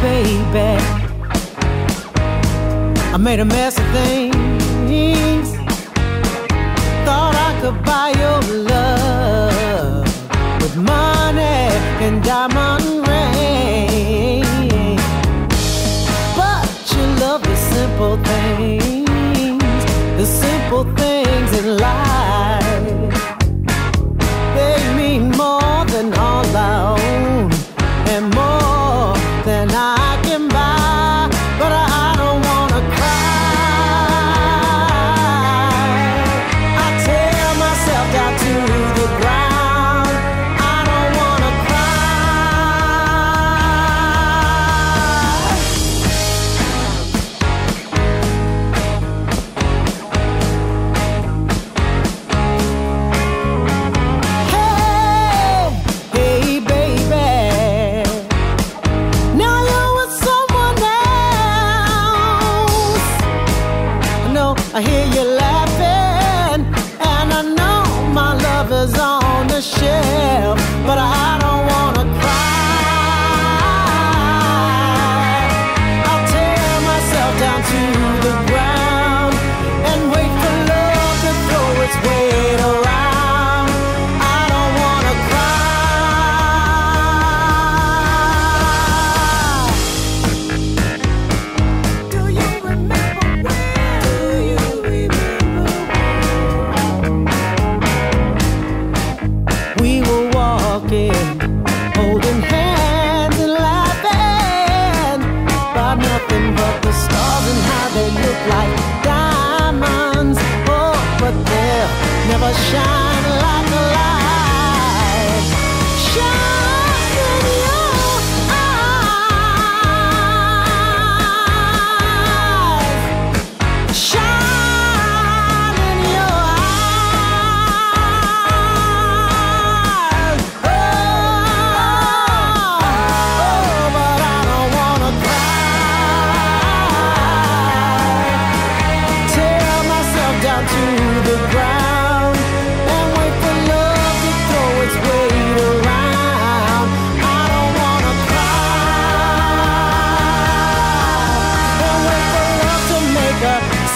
baby. I made a mess of things. Thought I could buy your love. I hear you laughing, and I know my love is on the shelf, but I don't. shine.